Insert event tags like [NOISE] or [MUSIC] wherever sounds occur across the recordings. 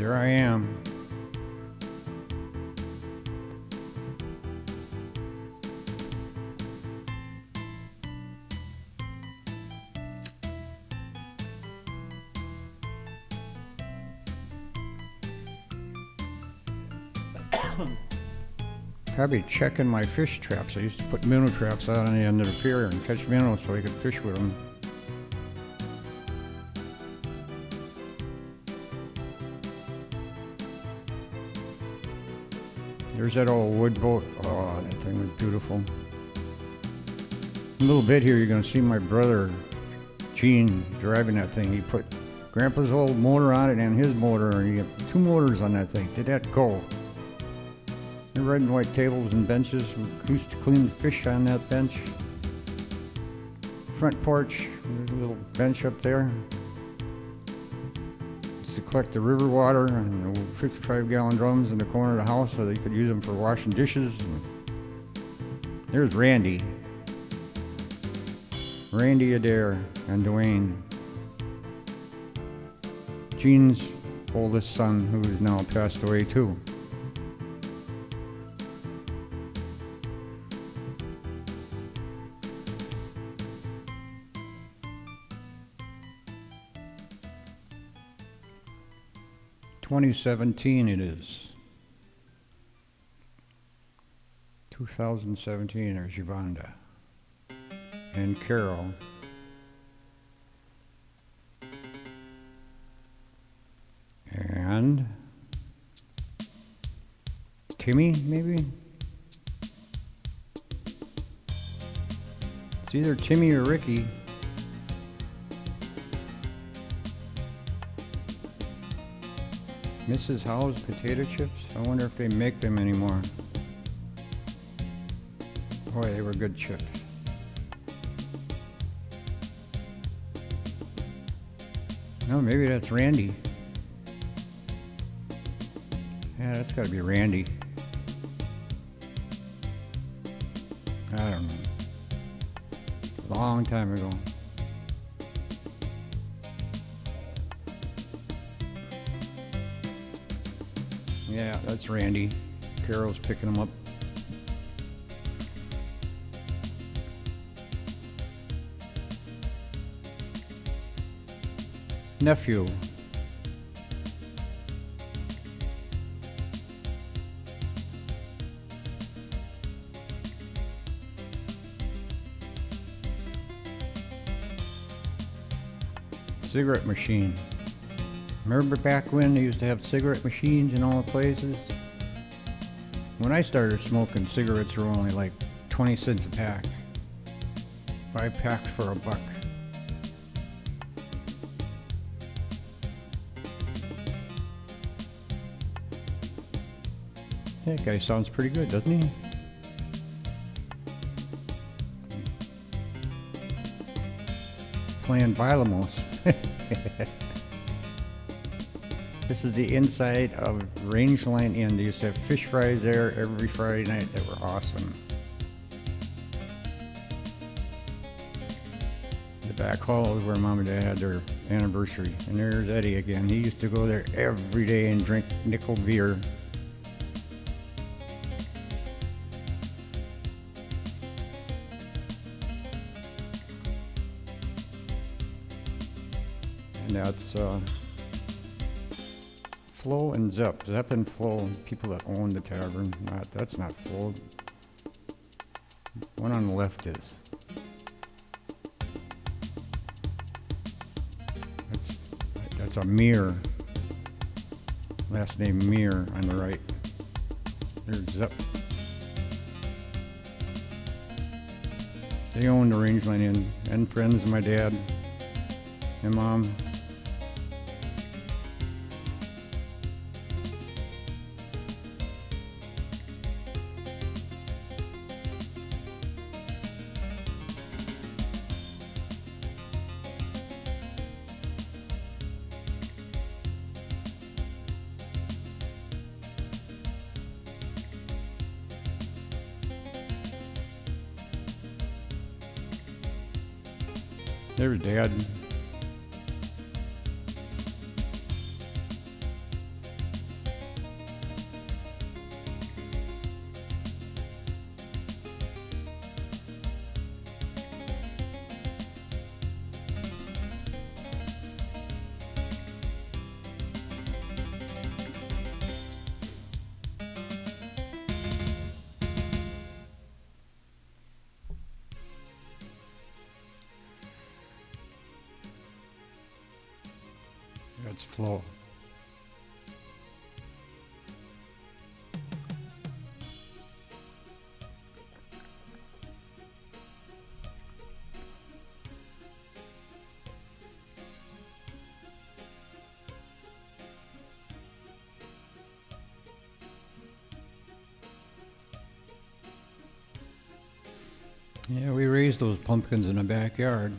There I am. [COUGHS] Probably checking my fish traps. I used to put minnow traps out on the end of the pier and catch minnows so I could fish with them. There's that old wood boat. Oh, that thing was beautiful. A little bit here, you're going to see my brother, Gene, driving that thing. He put Grandpa's old motor on it and his motor, and you get two motors on that thing. Did that go? The red and white tables and benches. We used to clean the fish on that bench. Front porch, there's a little bench up there. To collect the river water and 55 gallon drums in the corner of the house so they could use them for washing dishes. There's Randy. Randy Adair and Dwayne. Gene's oldest son, who is now passed away too. Twenty seventeen it is. Two thousand seventeen there's Yvonda and Carol. And Timmy, maybe? It's either Timmy or Ricky. Mrs. Howe's potato chips? I wonder if they make them anymore. Boy, they were good chips. No, maybe that's Randy. Yeah, that's got to be Randy. I don't know. Long time ago. Yeah, that's Randy. Carol's picking them up. Nephew. Cigarette machine. Remember back when they used to have cigarette machines in all the places? When I started smoking, cigarettes were only like 20 cents a pack. Five packs for a buck. That guy sounds pretty good, doesn't he? Playing Bailamos. [LAUGHS] this is the inside of Rangeline Inn. They used to have fish fries there every Friday night that were awesome. The back hall is where mom and dad had their anniversary. And there's Eddie again. He used to go there every day and drink nickel beer And that's uh, Flo and Zep. Zep and Flo, people that own the tavern. Not, that's not Flo. One on the left is. That's, that's a Mir. Last name Mir on the right. There's Zep. They own the Rangeline Inn and friends of my dad and mom. There's Dad. That's Flo. Yeah, we raised those pumpkins in the backyard.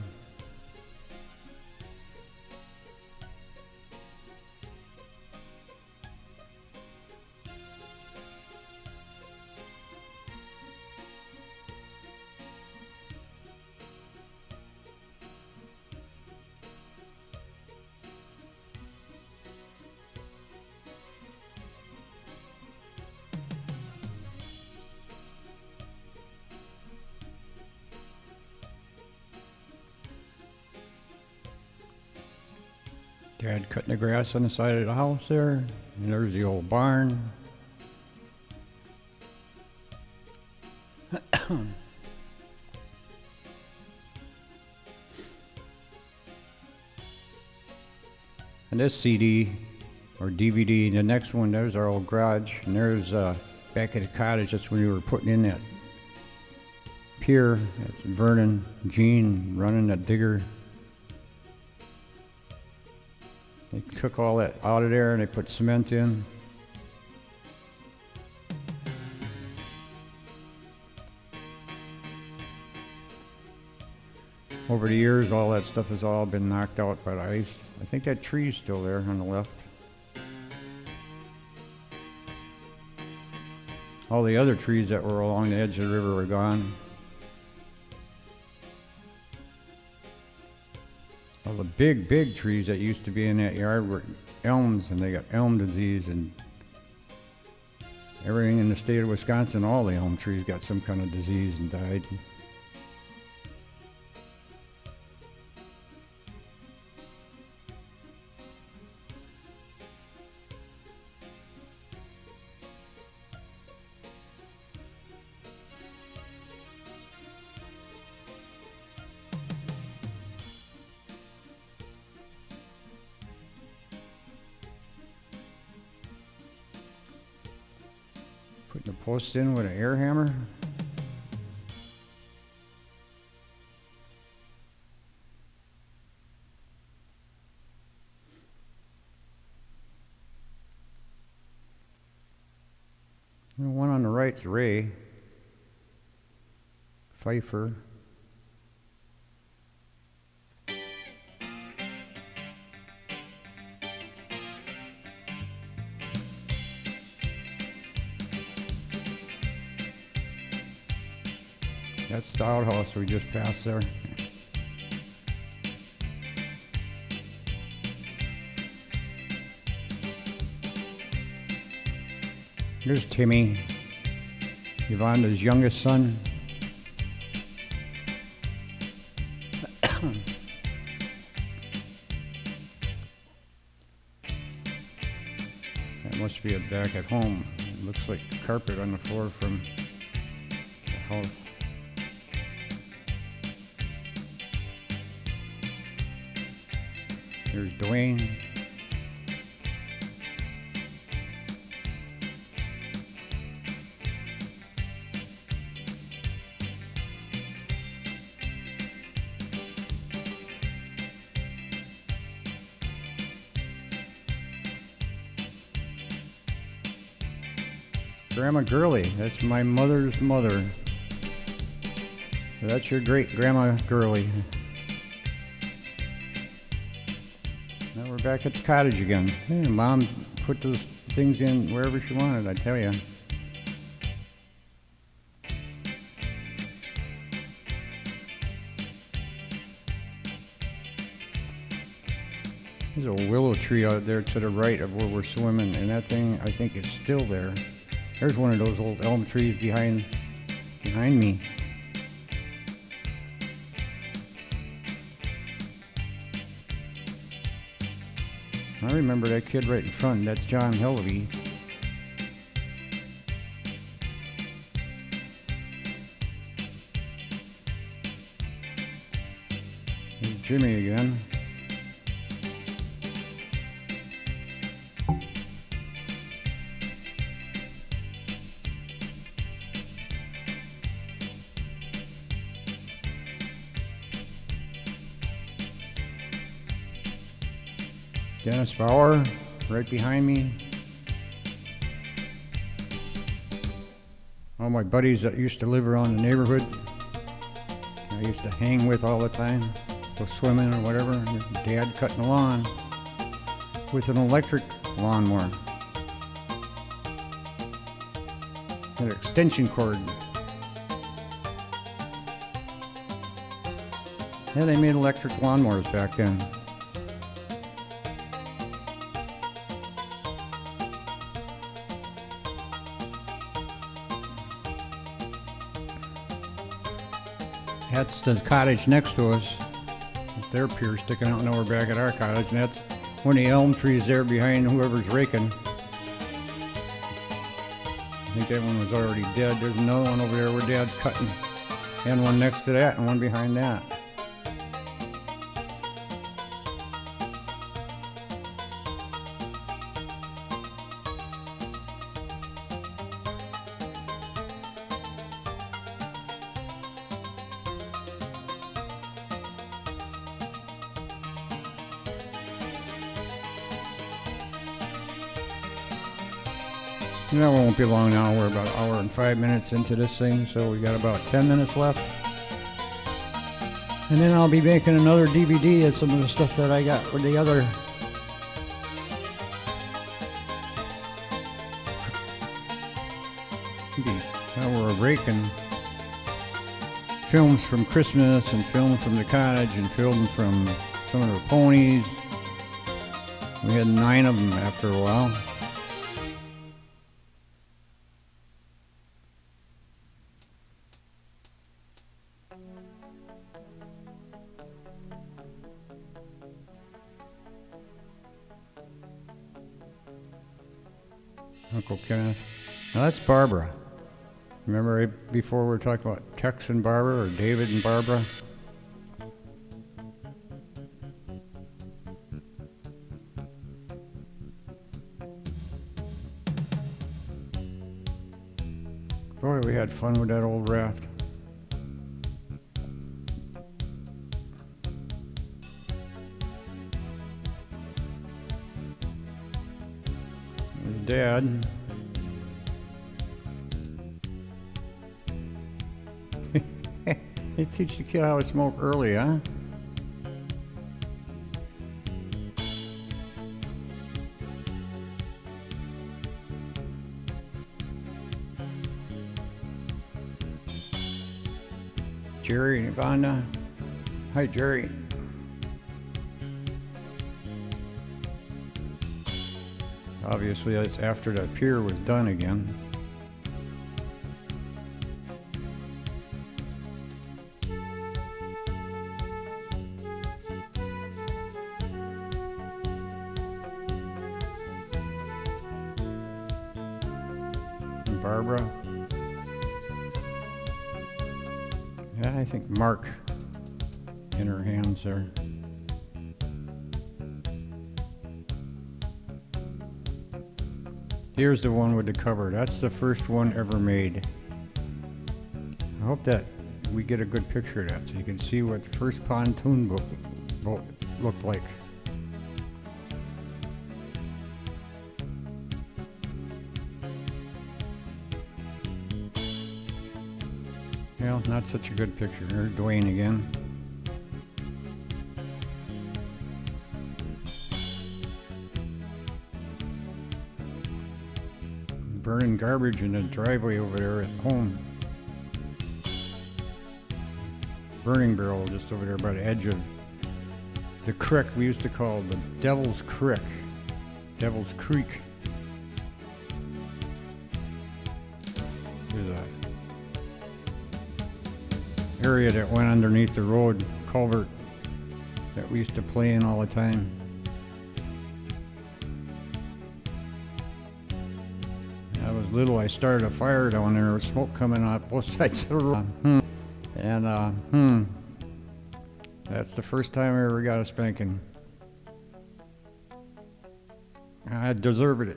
Dad cutting the grass on the side of the house there. And there's the old barn. [COUGHS] and this CD or DVD, the next one, there's our old garage. And there's uh, back at the cottage, that's when we were putting in that pier. That's Vernon, Gene running that digger. They took all that out of there and they put cement in. Over the years, all that stuff has all been knocked out by the ice. I think that tree's still there on the left. All the other trees that were along the edge of the river were gone. Big, big trees that used to be in that yard were elms, and they got elm disease, and everything in the state of Wisconsin, all the elm trees got some kind of disease and died. Post in with an air hammer. The one on the right's Ray Pfeiffer. That's house we just passed there. Here's Timmy, Yvonne's youngest son. that must be a back at home. It looks like carpet on the floor from the house. Here's Dwayne. Grandma Gurley, that's my mother's mother. That's your great grandma Gurley. Back at the cottage again. Hey, Mom put those things in wherever she wanted, I tell you. There's a willow tree out there to the right of where we're swimming, and that thing, I think, is still there. There's one of those old elm trees behind behind me. I remember that kid right in front. That's John Hilleby. Jimmy again. Dennis Bauer, right behind me. All my buddies that used to live around the neighborhood, I used to hang with all the time, go swimming or whatever. Dad cutting the lawn with an electric lawnmower. An extension cord. Yeah, they made electric lawnmowers back then. That's the cottage next to us. Their pier sticking out now we're back at our cottage, and that's one of the elm trees there behind whoever's raking. I think that one was already dead. There's another one over there where Dad's cutting. And one next to that and one behind that. That won't be long now. We're about an hour and five minutes into this thing, so we got about 10 minutes left. And then I'll be making another DVD of some of the stuff that I got with the other. Now we're breaking films from Christmas and films from the cottage and films from some of the ponies. We had nine of them after a while. Barbara. Remember before we were talking about Tex and Barbara or David and Barbara? Boy, we had fun with that old raft. Dad. They teach the kid how to smoke early, huh? Jerry and Ivana. Uh, hi, Jerry. Obviously, that's after the pier was done again. Barbara. Yeah, I think Mark in her hands there. Here's the one with the cover. That's the first one ever made. I hope that we get a good picture of that so you can see what the first pontoon boat, boat looked like. Well, not such a good picture. There's Dwayne again. burning garbage in the driveway over there at home. Burning barrel just over there by the edge of the creek we used to call the Devil's Creek. Devil's Creek. Area that went underneath the road culvert that we used to play in all the time. I was little, I started a fire down there, with smoke coming out both [LAUGHS] sides of the road. Hmm. And, uh, hmm, that's the first time I ever got a spanking. I deserved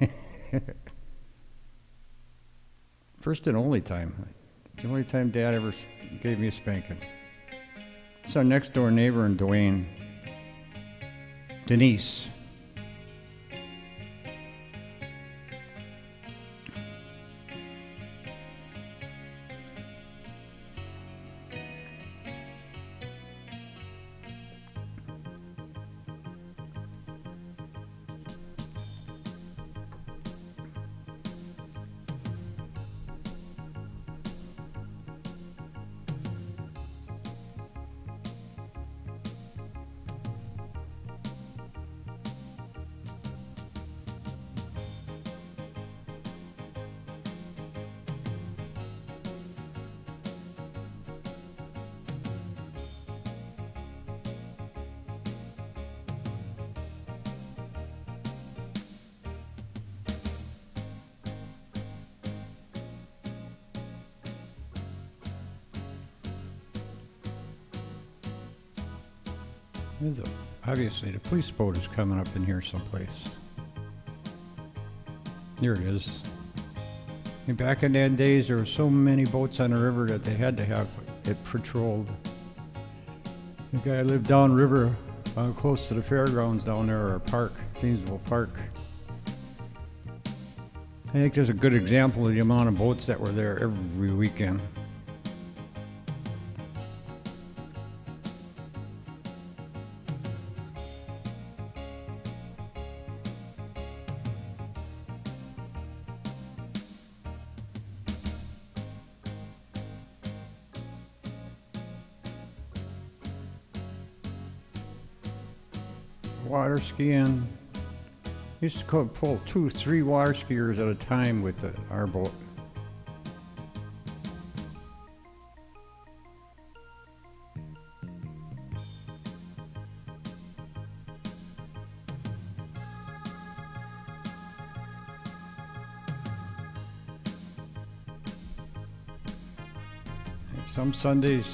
it. [LAUGHS] first and only time. The only time Dad ever gave me a spanking. It's our next door neighbor in Dwayne. Denise. Obviously, the police boat is coming up in here someplace. Here it is. And back in them days, there were so many boats on the river that they had to have it patrolled. The guy lived downriver, uh, close to the fairgrounds down there, or park, Thiensville Park. I think there's a good example of the amount of boats that were there every weekend. Water skiing. Used to pull two, three water skiers at a time with the, our boat. Some Sundays